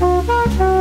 嗯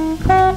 Thank you.